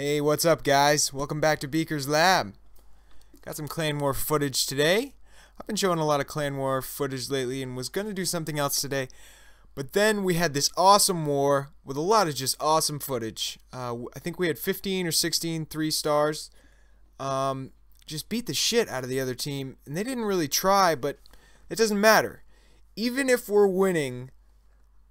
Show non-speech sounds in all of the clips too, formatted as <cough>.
Hey, what's up, guys? Welcome back to Beaker's Lab. Got some Clan War footage today. I've been showing a lot of Clan War footage lately and was going to do something else today. But then we had this awesome war with a lot of just awesome footage. Uh, I think we had 15 or 16 three stars. Um, just beat the shit out of the other team. And they didn't really try, but it doesn't matter. Even if we're winning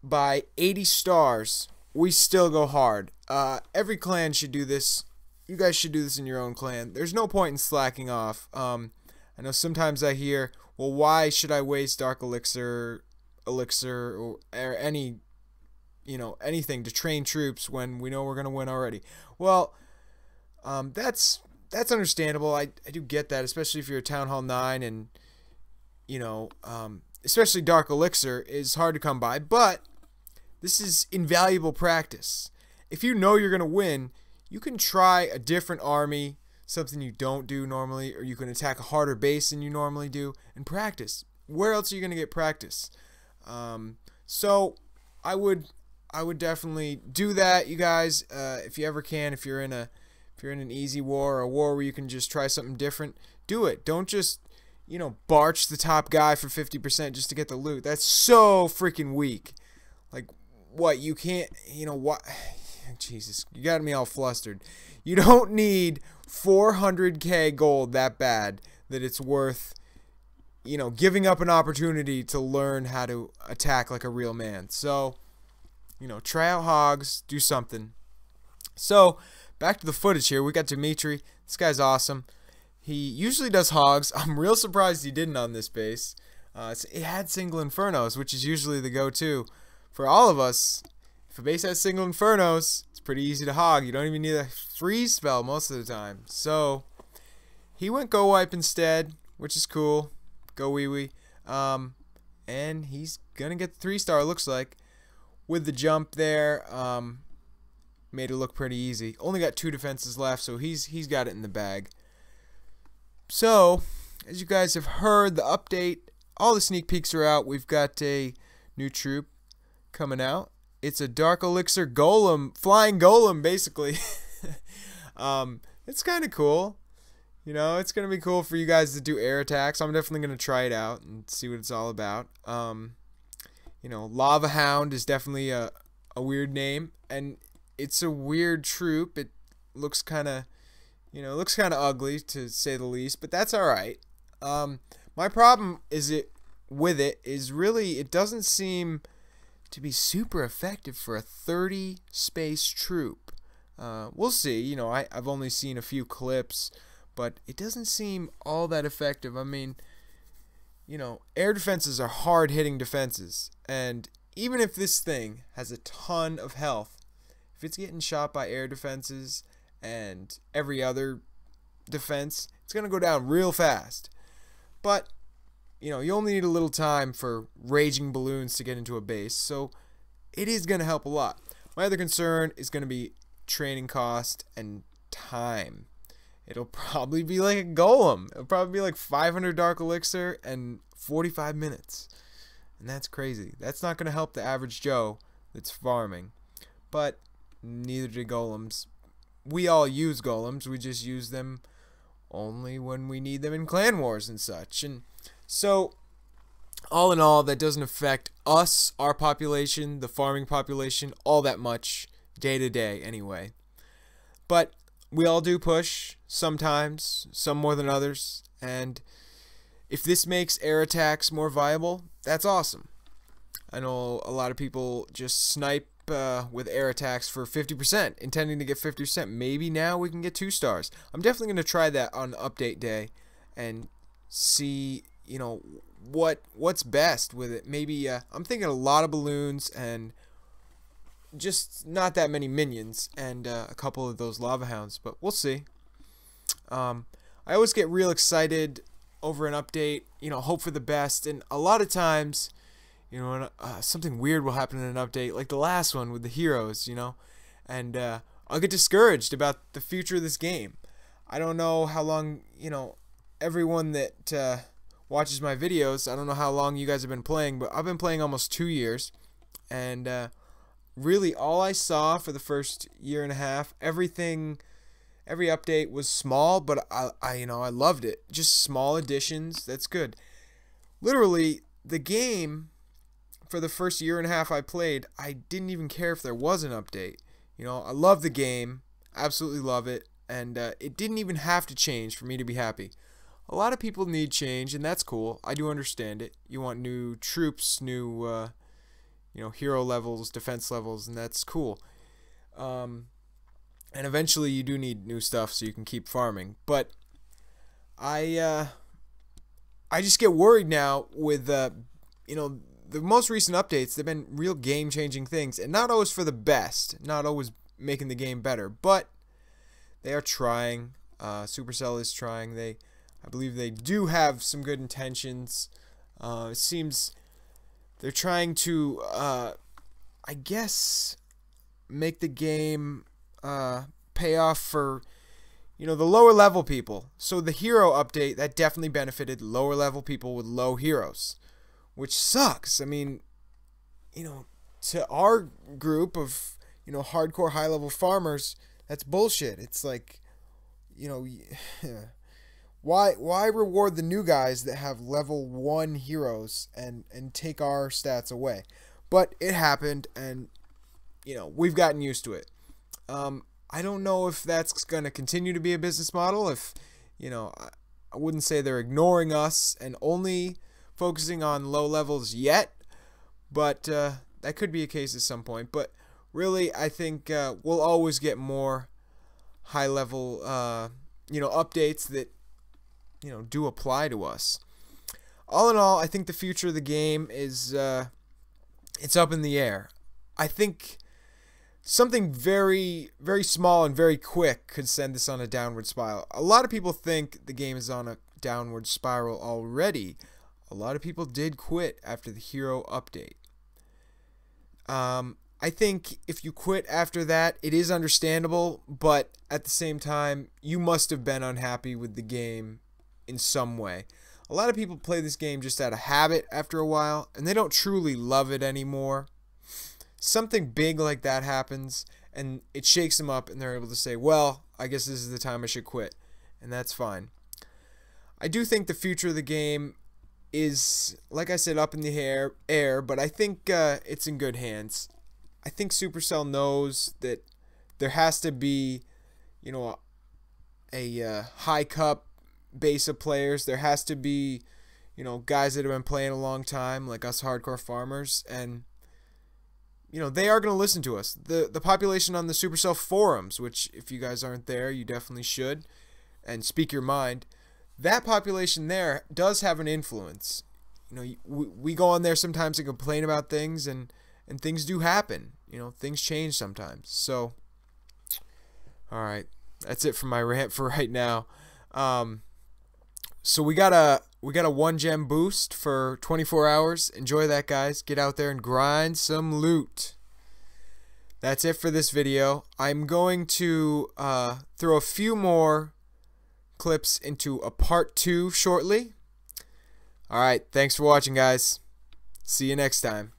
by 80 stars, we still go hard. Uh, every clan should do this. You guys should do this in your own clan. There's no point in slacking off. Um, I know sometimes I hear, well, why should I waste Dark Elixir, Elixir, or, or any, you know, anything to train troops when we know we're gonna win already? Well, um, that's that's understandable. I I do get that, especially if you're a Town Hall nine and, you know, um, especially Dark Elixir is hard to come by, but this is invaluable practice. If you know you're going to win, you can try a different army, something you don't do normally, or you can attack a harder base than you normally do, and practice. Where else are you going to get practice? Um, so I would I would definitely do that, you guys, uh, if you ever can. If you're in a if you're in an easy war or a war where you can just try something different, do it. Don't just you know barch the top guy for 50% just to get the loot. That's so freaking weak. Like what you can't you know what <sighs> jesus you got me all flustered. You don't need 400k gold that bad that it's worth you know giving up an opportunity to learn how to attack like a real man. So you know try out hogs do something. So back to the footage here. We got dimitri. This guy's awesome. He usually does hogs. <laughs> I'm real surprised he didn't on this base. Uh, it had single infernos which is usually the go-to for all of us, if a base has single infernos, it's pretty easy to hog. You don't even need a freeze spell most of the time. So he went GoWiPe instead, which is cool. Go wee wee. Um, and he's gonna get the three star. Looks like with the jump there. Um, made it look pretty easy. Only got two defenses left, so he's he's got it in the bag. So, as you guys have heard, the update, all the sneak peeks are out. We've got a new troop coming out. It's a Dark Elixir Golem, flying Golem, basically. <laughs> um, it's kind of cool. You know, it's gonna be cool for you guys to do air attacks. I'm definitely gonna try it out and see what it's all about. Um, you know, Lava Hound is definitely a a weird name, and it's a weird troop. It looks kind of, you know, looks kind of ugly to say the least, but that's all right. Um, my problem is it with it is really it doesn't seem to be super effective for a 30 space troop. Uh, we'll see. You know, I, I've only seen a few clips, but it doesn't seem all that effective. I mean, you know, air defenses are hard hitting defenses. And even if this thing has a ton of health, if it's getting shot by air defenses and every other defense, it's going to go down real fast. But you know, you only need a little time for raging balloons to get into a base, so it is going to help a lot. My other concern is going to be training cost and time. It'll <laughs> probably be like a golem. It'll probably be like 500 dark elixir and 45 minutes. And that's crazy. That's not going to help the average Joe that's farming. But neither do golems. We all use golems. We just use them only when we need them in clan wars and such. And so, all in all, that doesn't affect us, our population, the farming population, all that much day to day anyway. But we all do push sometimes, some more than others, and if this makes air attacks more viable, that's awesome. I know a lot of people just snipe uh, with air attacks for 50%, intending to get 50%. Maybe now we can get two stars. I'm definitely going to try that on update day and see you know what what's best with it. Maybe uh, I'm thinking a lot of balloons and just not that many minions and uh, a couple of those lava hounds, but we'll see. Um, I always get real excited over an update, you know, hope for the best, and a lot of times, you know, uh, something weird will happen in an update, like the last one with the heroes, you know, and uh, I'll get discouraged about the future of this game. I don't know how long, you know, everyone that uh, watches my videos, I don't know how long you guys have been playing, but I've been playing almost two years, and uh, really all I saw for the first year and a half, everything every update was small, but I, I you know I loved it. Just small additions. That's good. Literally, the game for the first year and a half I played, I didn't even care if there was an update. You know, I love the game, absolutely love it, and uh, it didn't even have to change for me to be happy. A lot of people need change, and that's cool. I do understand it. You want new troops, new, uh, you know, hero levels, defense levels, and that's cool. Um, and eventually, you do need new stuff so you can keep farming. But I, uh, I just get worried now with, uh, you know, the most recent updates, they've been real game changing things, and not always for the best, not always making the game better, but they are trying. Uh, Supercell is trying. They, I believe, they do have some good intentions. Uh, it seems they're trying to, uh, I guess, make the game uh, pay off for, you know, the lower level people. So the hero update that definitely benefited lower level people with low heroes which sucks. I mean, you know, to our group of, you know, hardcore high level farmers, that's bullshit. It's like, you know, <laughs> why why reward the new guys that have level 1 heroes and and take our stats away? But it happened and you know, we've gotten used to it. Um, I don't know if that's going to continue to be a business model if, you know, I, I wouldn't say they're ignoring us and only focusing on low levels yet, but uh, that could be a case at some point. But really, I think uh, we'll always get more high level, uh, you know, updates that you know do apply to us. All in all, I think the future of the game is uh, it's up in the air. I think something very very small and very quick could send this on a downward spiral. A lot of people think the game is on a downward spiral already a lot of people did quit after the hero update. Um, I think if you quit after that, it is understandable, but at the same time, you must have been unhappy with the game in some way. A lot of people play this game just out of habit after a while, and they don't truly love it anymore. Something big like that happens, and it shakes them up, and they're able to say, well, I guess this is the time I should quit, and that's fine. I do think the future of the game is, like I said, up in the air, air but I think uh, it's in good hands. I think Supercell knows that there has to be, you know, a, a uh, high cup base of players. There has to be, you know, guys that have been playing a long time, like us hardcore farmers, and you know they are going to listen to us. the The population on the Supercell forums, which if you guys aren't there, you definitely should, and speak your mind that population there does have an influence. You know, we, we go on there sometimes and complain about things, and and things do happen. You know, things change sometimes. So, all right, that's it for my rant for right now. Um, so we got a we got a one gem boost for 24 hours. Enjoy that, guys. Get out there and grind some loot. That's it for this video. I'm going to uh, throw a few more clips into a part two shortly. Alright, thanks for watching, guys. See you next time.